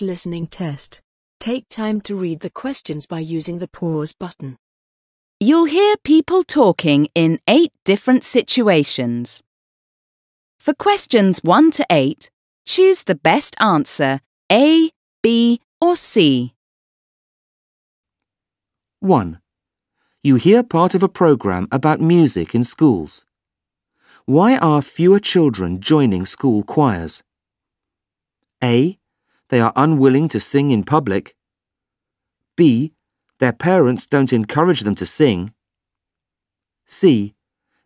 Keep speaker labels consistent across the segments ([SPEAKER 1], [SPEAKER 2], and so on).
[SPEAKER 1] Listening test. Take time to read the questions by using the pause button.
[SPEAKER 2] You'll hear people talking in eight different situations. For questions 1 to 8, choose the best answer A, B, or C.
[SPEAKER 3] 1. You hear part of a program about music in schools. Why are fewer children joining school choirs? A. They are unwilling to sing in public. B. Their parents don't encourage them to sing. C.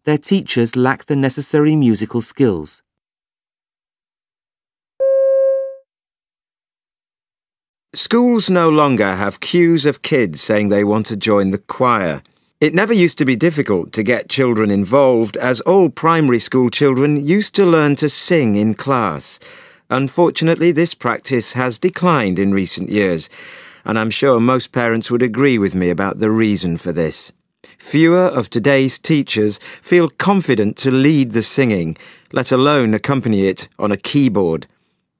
[SPEAKER 3] Their teachers lack the necessary musical skills.
[SPEAKER 4] Schools no longer have queues of kids saying they want to join the choir. It never used to be difficult to get children involved, as all primary school children used to learn to sing in class. Unfortunately, this practice has declined in recent years, and I'm sure most parents would agree with me about the reason for this. Fewer of today's teachers feel confident to lead the singing, let alone accompany it on a keyboard.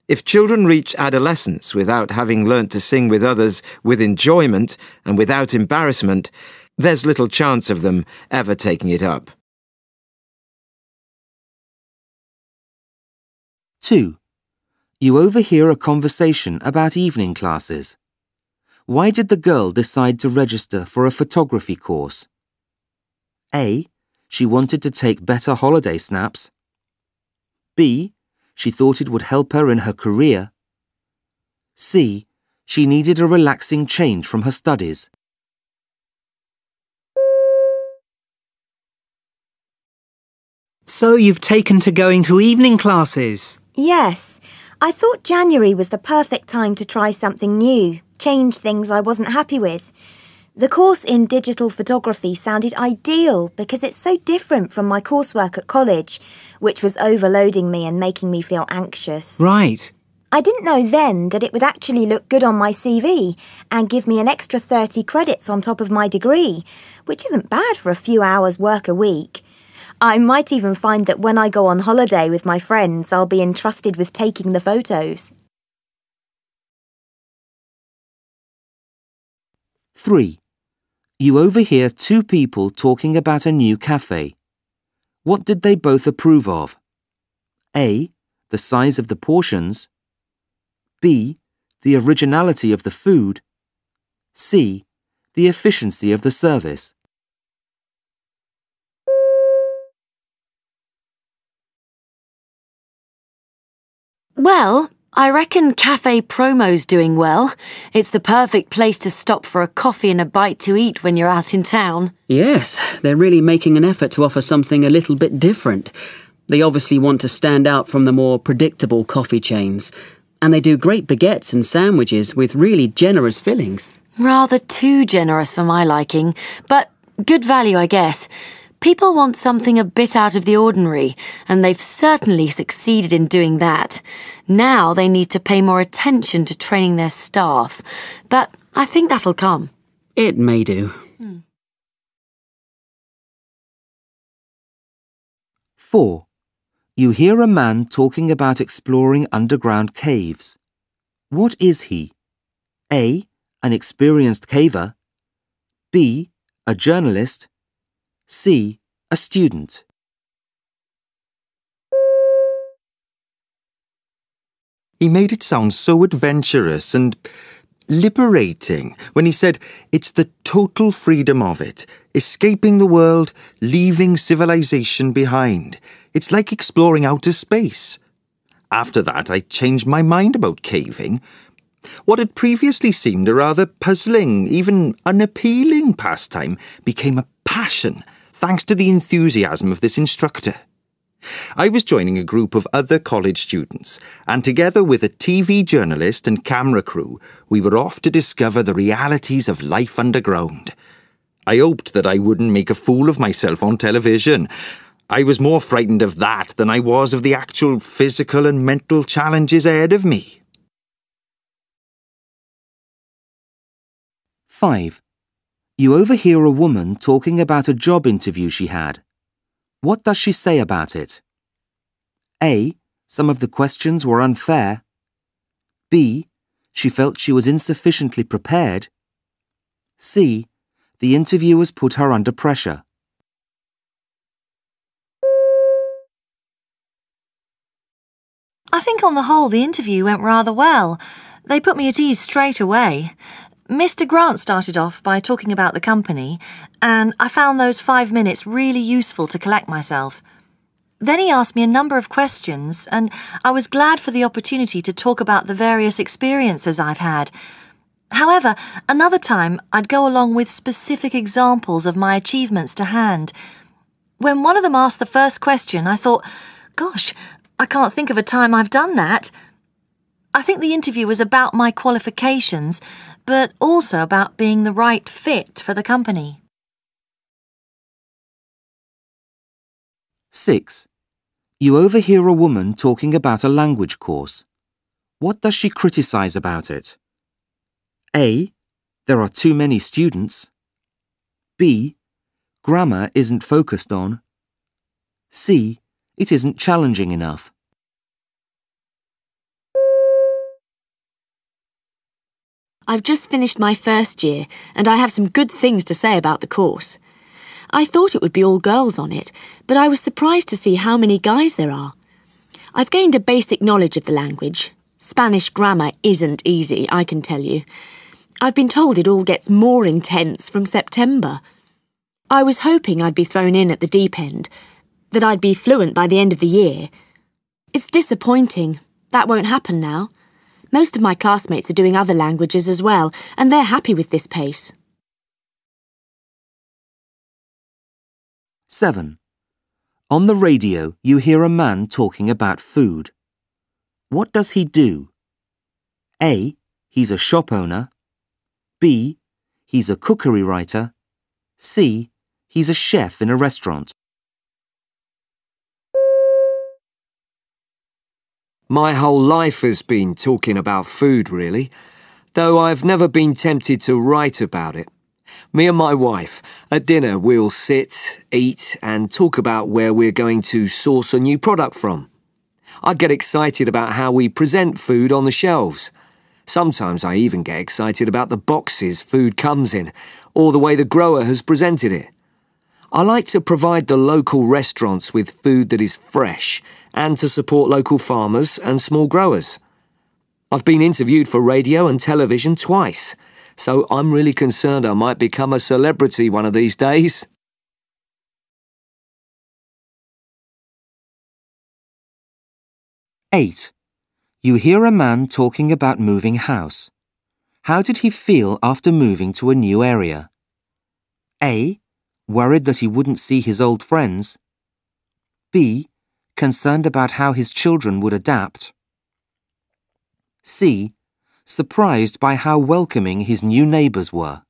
[SPEAKER 4] If children reach adolescence without having learnt to sing with others with enjoyment and without embarrassment, there's little chance of them ever taking it up.
[SPEAKER 3] 2. You overhear a conversation about evening classes. Why did the girl decide to register for a photography course? A. She wanted to take better holiday snaps. B. She thought it would help her in her career. C. She needed a relaxing change from her studies.
[SPEAKER 5] So you've taken to going to evening classes?
[SPEAKER 6] Yes. I thought January was the perfect time to try something new, change things I wasn't happy with. The course in digital photography sounded ideal because it's so different from my coursework at college, which was overloading me and making me feel anxious.
[SPEAKER 5] Right.
[SPEAKER 6] I didn't know then that it would actually look good on my CV and give me an extra 30 credits on top of my degree, which isn't bad for a few hours work a week. I might even find that when I go on holiday with my friends, I'll be entrusted with taking the photos.
[SPEAKER 3] 3. You overhear two people talking about a new cafe. What did they both approve of? A. The size of the portions. B. The originality of the food. C. The efficiency of the service.
[SPEAKER 7] Well, I reckon Cafe Promo's doing well. It's the perfect place to stop for a coffee and a bite to eat when you're out in town.
[SPEAKER 5] Yes, they're really making an effort to offer something a little bit different. They obviously want to stand out from the more predictable coffee chains. And they do great baguettes and sandwiches with really generous fillings.
[SPEAKER 7] Rather too generous for my liking, but good value, I guess. People want something a bit out of the ordinary, and they've certainly succeeded in doing that. Now they need to pay more attention to training their staff, but I think that'll come.
[SPEAKER 5] It may do.
[SPEAKER 7] Hmm.
[SPEAKER 3] 4. You hear a man talking about exploring underground caves. What is he? A. An experienced caver. B. A journalist. C. A student.
[SPEAKER 8] He made it sound so adventurous and liberating when he said it's the total freedom of it, escaping the world, leaving civilization behind. It's like exploring outer space. After that, I changed my mind about caving. What had previously seemed a rather puzzling, even unappealing pastime became a passion thanks to the enthusiasm of this instructor. I was joining a group of other college students, and together with a TV journalist and camera crew, we were off to discover the realities of life underground. I hoped that I wouldn't make a fool of myself on television. I was more frightened of that than I was of the actual physical and mental challenges ahead of me.
[SPEAKER 3] 5. You overhear a woman talking about a job interview she had. What does she say about it? A. Some of the questions were unfair. B. She felt she was insufficiently prepared. C. The interviewers put her under pressure.
[SPEAKER 9] I think on the whole the interview went rather well. They put me at ease straight away. Mr. Grant started off by talking about the company, and I found those five minutes really useful to collect myself. Then he asked me a number of questions, and I was glad for the opportunity to talk about the various experiences I've had. However, another time I'd go along with specific examples of my achievements to hand. When one of them asked the first question, I thought, gosh, I can't think of a time I've done that. I think the interview was about my qualifications, but also about being the right fit for the company.
[SPEAKER 3] 6. You overhear a woman talking about a language course. What does she criticize about it? A. There are too many students. B. Grammar isn't focused on. C. It isn't challenging enough.
[SPEAKER 7] I've just finished my first year and I have some good things to say about the course. I thought it would be all girls on it, but I was surprised to see how many guys there are. I've gained a basic knowledge of the language. Spanish grammar isn't easy, I can tell you. I've been told it all gets more intense from September. I was hoping I'd be thrown in at the deep end, that I'd be fluent by the end of the year. It's disappointing. That won't happen now. Most of my classmates are doing other languages as well, and they're happy with this pace.
[SPEAKER 3] 7. On the radio, you hear a man talking about food. What does he do? A. He's a shop owner. B. He's a cookery writer. C. He's a chef in a restaurant.
[SPEAKER 10] My whole life has been talking about food, really, though I've never been tempted to write about it. Me and my wife, at dinner, we'll sit, eat, and talk about where we're going to source a new product from. I get excited about how we present food on the shelves. Sometimes I even get excited about the boxes food comes in, or the way the grower has presented it. I like to provide the local restaurants with food that is fresh and to support local farmers and small growers. I've been interviewed for radio and television twice, so I'm really concerned I might become a celebrity one of these days.
[SPEAKER 3] Eight. You hear a man talking about moving house. How did he feel after moving to a new area? A. Worried that he wouldn't see his old friends. B. Concerned about how his children would adapt. C. Surprised by how welcoming his new neighbours were.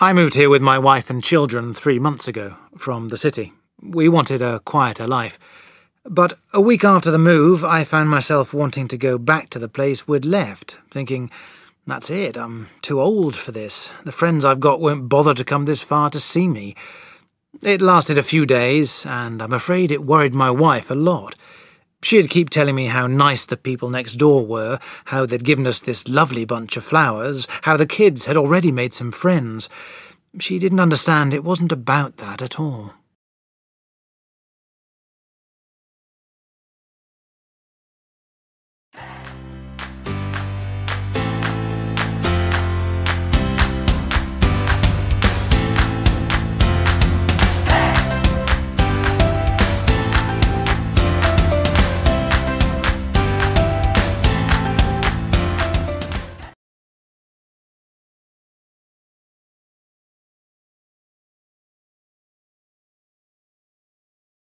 [SPEAKER 11] I moved here with my wife and children three months ago, from the city. We wanted a quieter life. But a week after the move, I found myself wanting to go back to the place we'd left, thinking, that's it, I'm too old for this. The friends I've got won't bother to come this far to see me. It lasted a few days, and I'm afraid it worried my wife a lot. She'd keep telling me how nice the people next door were, how they'd given us this lovely bunch of flowers, how the kids had already made some friends. She didn't understand it wasn't about that at all.